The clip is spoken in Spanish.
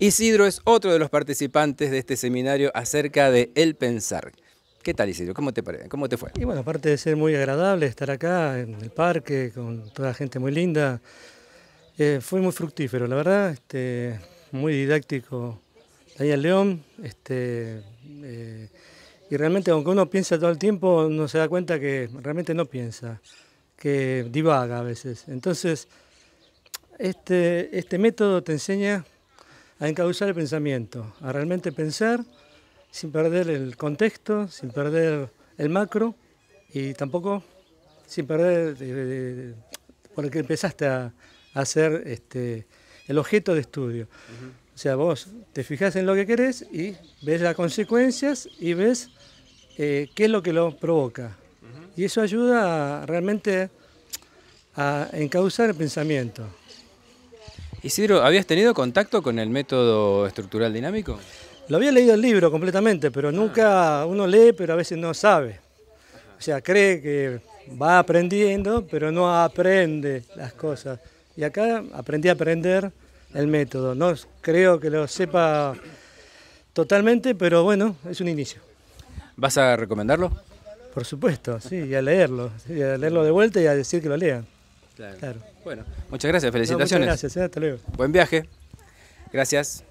Isidro es otro de los participantes de este seminario acerca de el pensar. ¿Qué tal Isidro? ¿Cómo te, ¿Cómo te fue? Y bueno, aparte de ser muy agradable estar acá en el parque con toda la gente muy linda, eh, fue muy fructífero, la verdad, este, muy didáctico Daniel León, este, eh, y realmente aunque uno piensa todo el tiempo, uno se da cuenta que realmente no piensa, que divaga a veces. Entonces, este, este método te enseña a encauzar el pensamiento, a realmente pensar sin perder el contexto, sin perder el macro y tampoco sin perder por el que empezaste a, hacer este, el objeto de estudio. O sea, vos te fijas en lo que querés y ves las consecuencias y ves eh, qué es lo que lo provoca. Y eso ayuda realmente a encauzar el pensamiento. Isidro, ¿habías tenido contacto con el método estructural dinámico? Lo había leído el libro completamente, pero nunca uno lee, pero a veces no sabe. O sea, cree que va aprendiendo, pero no aprende las cosas. Y acá aprendí a aprender el método. No creo que lo sepa totalmente, pero bueno, es un inicio. ¿Vas a recomendarlo? Por supuesto, sí, y a leerlo, y a leerlo de vuelta y a decir que lo lean. Claro. Bueno, muchas gracias, felicitaciones. muchas gracias, ¿eh? hasta luego. Buen viaje. Gracias.